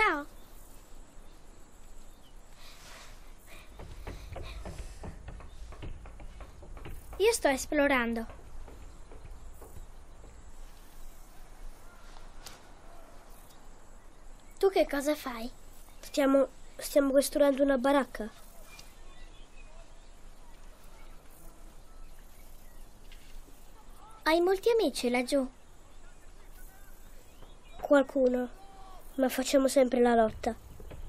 Ciao. Io sto esplorando. Tu che cosa fai? Stiamo, stiamo costruendo una baracca. Hai molti amici laggiù? Qualcuno, ma facciamo sempre la lotta.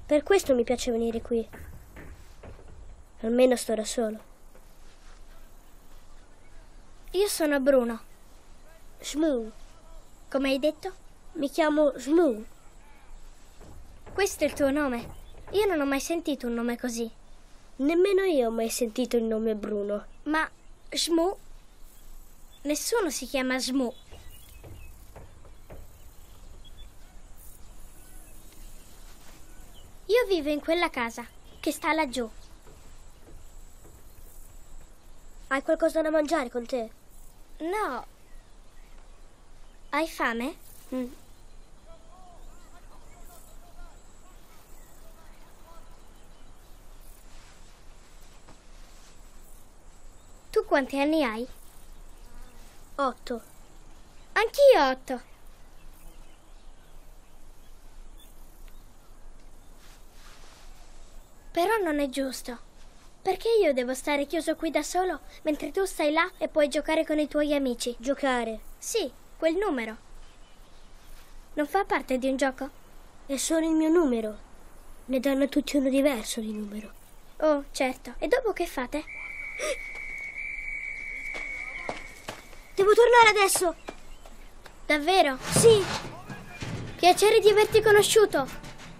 Per questo mi piace venire qui. Almeno sto da solo. Io sono Bruno. Shmoo. Come hai detto? Mi chiamo Shmoo. Questo è il tuo nome? Io non ho mai sentito un nome così. Nemmeno io ho mai sentito il nome Bruno. Ma Shmoo? Nessuno si chiama Shmoo. Io vivo in quella casa che sta laggiù. Hai qualcosa da mangiare con te? No. Hai fame? Mm. Tu quanti anni hai? Otto. Anch'io otto. Però non è giusto. Perché io devo stare chiuso qui da solo mentre tu stai là e puoi giocare con i tuoi amici? Giocare. Sì, quel numero. Non fa parte di un gioco? È solo il mio numero. Ne danno tutti uno diverso di numero. Oh, certo. E dopo che fate? Devo tornare adesso. Davvero? Sì, Piacere di averti conosciuto.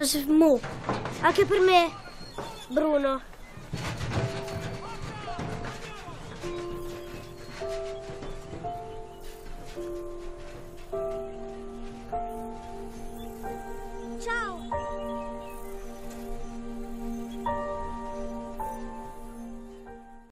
Smoo. Anche per me, Bruno.